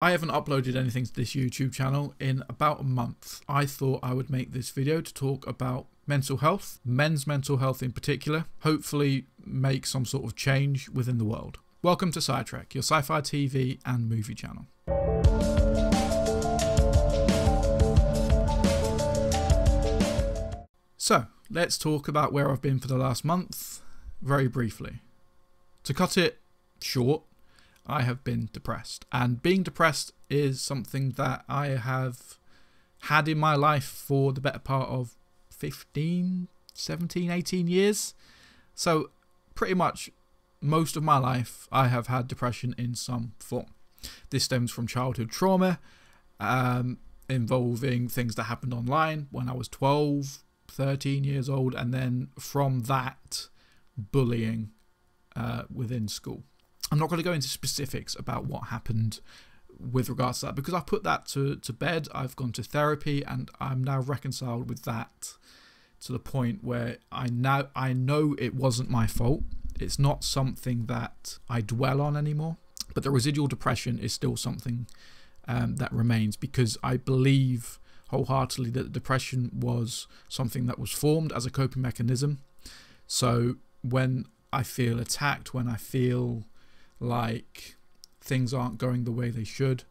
I haven't uploaded anything to this YouTube channel in about a month. I thought I would make this video to talk about mental health, men's mental health in particular, hopefully make some sort of change within the world. Welcome to SciTrek, your sci-fi TV and movie channel. So, let's talk about where I've been for the last month, very briefly. To cut it short, I have been depressed. And being depressed is something that I have had in my life for the better part of 15, 17, 18 years. So, pretty much most of my life, I have had depression in some form. This stems from childhood trauma, um, involving things that happened online when I was 12, 13 years old, and then from that, bullying uh, within school. I'm not going to go into specifics about what happened with regards to that because I've put that to, to bed. I've gone to therapy and I'm now reconciled with that to the point where I now I know it wasn't my fault. It's not something that I dwell on anymore. But the residual depression is still something um, that remains because I believe wholeheartedly that depression was something that was formed as a coping mechanism. So when I feel attacked, when I feel like things aren't going the way they should,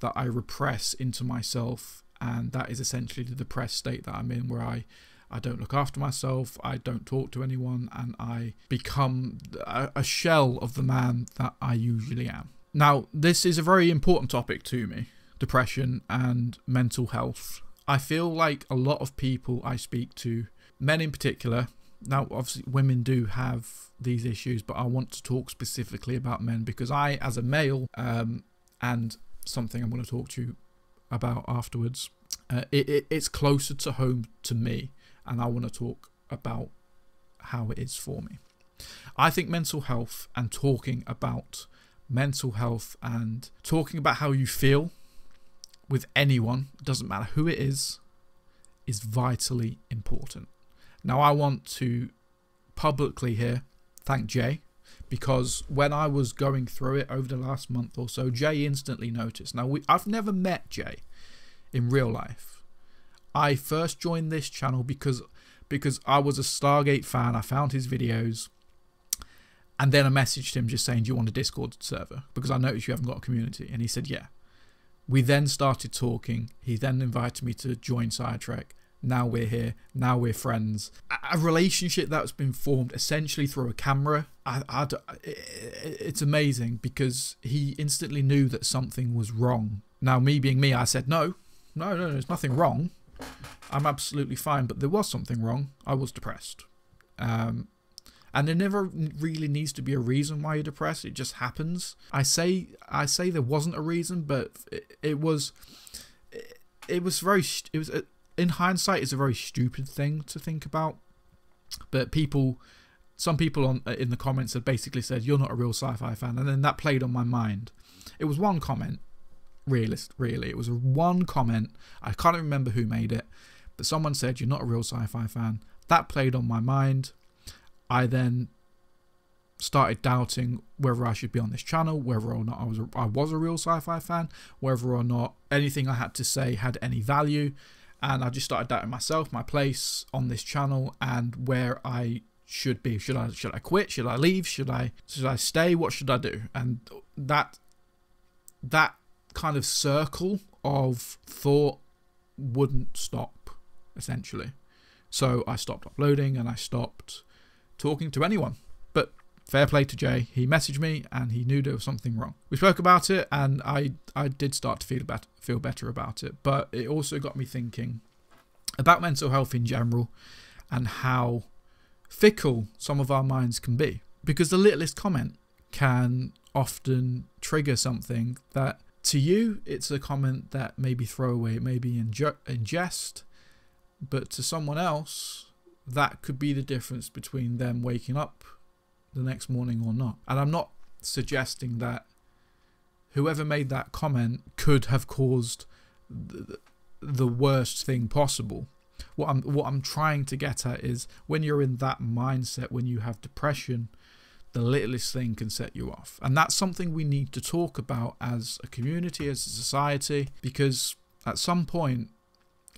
that I repress into myself, and that is essentially the depressed state that I'm in, where I I don't look after myself, I don't talk to anyone, and I become a, a shell of the man that I usually am. Now, this is a very important topic to me depression and mental health. I feel like a lot of people I speak to, men in particular, now obviously women do have these issues but i want to talk specifically about men because i as a male um, and something i'm going to talk to you about afterwards uh, it, it, it's closer to home to me and i want to talk about how it is for me. I think mental health and talking about mental health and talking about how you feel with anyone doesn't matter who it is is vitally important now, I want to publicly here thank Jay because when I was going through it over the last month or so, Jay instantly noticed. Now, we, I've never met Jay in real life. I first joined this channel because because I was a Stargate fan. I found his videos. And then I messaged him just saying, Do you want a Discord server? Because I noticed you haven't got a community. And he said, Yeah. We then started talking. He then invited me to join SciTrek now we're here, now we're friends. A relationship that's been formed essentially through a camera. I, I, it's amazing because he instantly knew that something was wrong. Now, me being me, I said, no, no, no, there's nothing wrong. I'm absolutely fine, but there was something wrong. I was depressed. Um, and there never really needs to be a reason why you're depressed. It just happens. I say I say there wasn't a reason, but it, it was it, it was very it was in hindsight, it's a very stupid thing to think about. But people, some people on uh, in the comments have basically said you're not a real sci-fi fan, and then that played on my mind. It was one comment, realist, really. It was one comment. I can't remember who made it, but someone said you're not a real sci-fi fan. That played on my mind. I then started doubting whether I should be on this channel, whether or not I was a, I was a real sci-fi fan, whether or not anything I had to say had any value and I just started doubting myself, my place on this channel, and where I should be. Should I should I quit? Should I leave? Should I should I stay? What should I do? And that that kind of circle of thought wouldn't stop essentially. So I stopped uploading and I stopped talking to anyone fair play to Jay. He messaged me and he knew there was something wrong. We spoke about it and I I did start to feel better feel better about it. But it also got me thinking about mental health in general and how fickle some of our minds can be. Because the littlest comment can often trigger something that to you it's a comment that may be throwaway, maybe may in, in jest, but to someone else that could be the difference between them waking up the next morning or not. And I'm not suggesting that whoever made that comment could have caused the, the worst thing possible. What I'm what I'm trying to get at is when you're in that mindset, when you have depression, the littlest thing can set you off. And that's something we need to talk about as a community, as a society, because at some point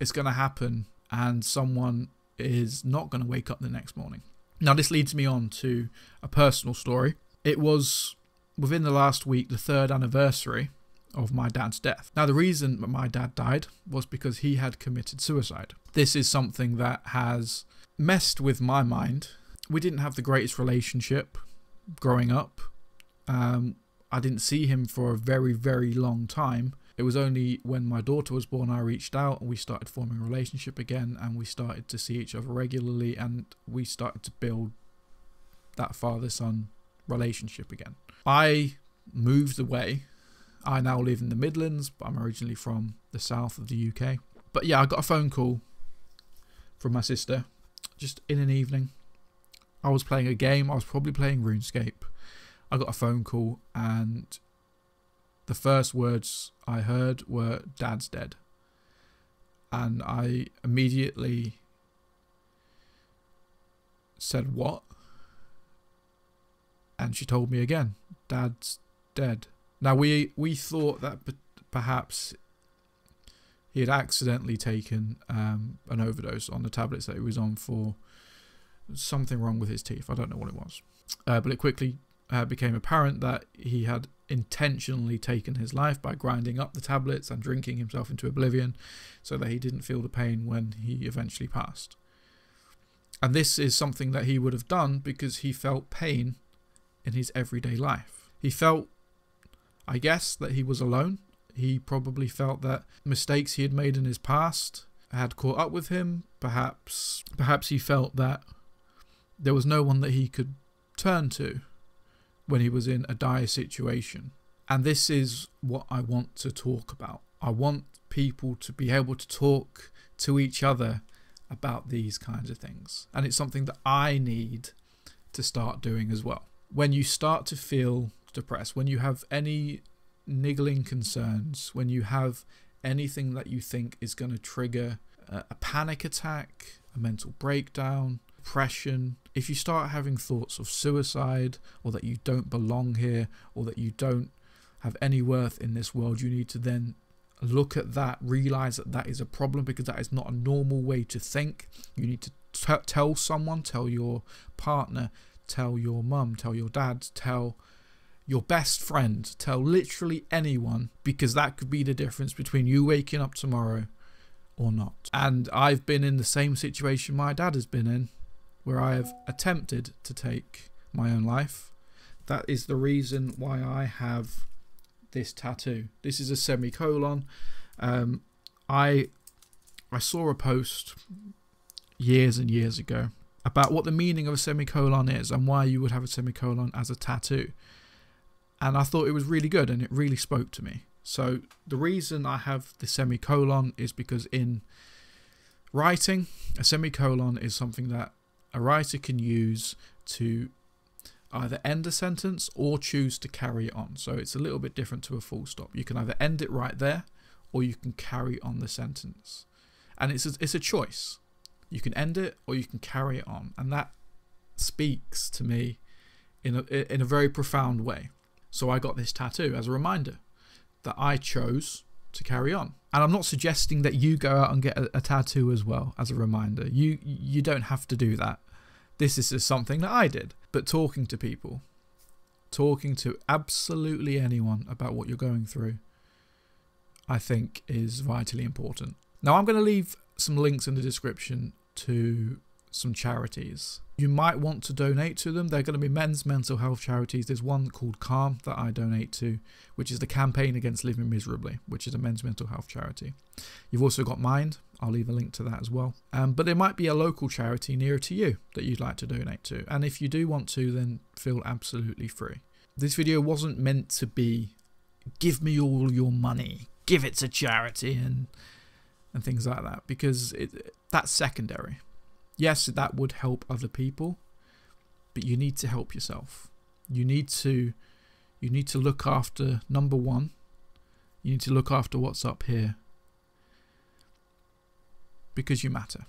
it's going to happen and someone is not going to wake up the next morning. Now, this leads me on to a personal story. It was within the last week, the third anniversary of my dad's death. Now, the reason my dad died was because he had committed suicide. This is something that has messed with my mind. We didn't have the greatest relationship growing up. Um, I didn't see him for a very, very long time. It was only when my daughter was born I reached out and we started forming a relationship again and we started to see each other regularly and we started to build that father son relationship again. I moved away. I now live in the Midlands, but I'm originally from the south of the UK. But yeah, I got a phone call from my sister just in an evening. I was playing a game, I was probably playing RuneScape. I got a phone call and the first words I heard were Dad's dead. And I immediately said, What? And she told me again, Dad's dead. Now, we, we thought that perhaps he had accidentally taken um, an overdose on the tablets that he was on for something wrong with his teeth. I don't know what it was. Uh, but it quickly uh, became apparent that he had intentionally taken his life by grinding up the tablets and drinking himself into oblivion so that he didn't feel the pain when he eventually passed. And this is something that he would have done because he felt pain in his everyday life. He felt, I guess, that he was alone. He probably felt that mistakes he had made in his past had caught up with him. Perhaps, perhaps he felt that there was no one that he could turn to when he was in a dire situation. And this is what I want to talk about. I want people to be able to talk to each other about these kinds of things. And it's something that I need to start doing as well. When you start to feel depressed, when you have any niggling concerns, when you have anything that you think is going to trigger a, panic attack, a mental breakdown, depression, if you start having thoughts of suicide or that you don't belong here or that you don't have any worth in this world, you need to then look at that, realize that that is a problem because that is not a normal way to think. You need to tell someone, tell your partner, tell your mum, tell your dad, tell your best friend, tell literally anyone because that could be the difference between you waking up tomorrow or not. And I've been in the same situation my dad has been in where I have attempted to take my own life. That is the reason why I have this tattoo. This is a semicolon. Um, I I saw a post years and years ago about what the meaning of a semicolon is and why you would have a semicolon as a tattoo. And I thought it was really good and it really spoke to me. So the reason I have the semicolon is because in writing, a semicolon is something that a writer can use to either end a sentence or choose to carry it on. So it's a little bit different to a full stop. You can either end it right there or you can carry on the sentence. And it's a, it's a choice. You can end it or you can carry it on. And that speaks to me in a, in a very profound way. So I got this tattoo as a reminder that I chose to carry on. And I'm not suggesting that you go out and get a, a, tattoo as well as a reminder. You you don't have to do that. This is just something that I did. But talking to people, talking to absolutely anyone about what you're going through, I think is vitally important. Now I'm going to leave some links in the description to some charities. You might want to donate to them. They're going to be men's mental health charities. There's one called Calm that I donate to, which is the Campaign Against Living Miserably, which is a men's mental health charity. You've also got Mind. I'll leave a link to that as well. Um, but there might be a local charity nearer to you that you'd like to donate to. And if you do want to, then feel absolutely free. This video wasn't meant to be give me all your money, give it to charity and and things like that because it, that's secondary yes, that would help other people, but you need to help yourself. You need to you need to look after number 1. You need to look after what's up here because you matter.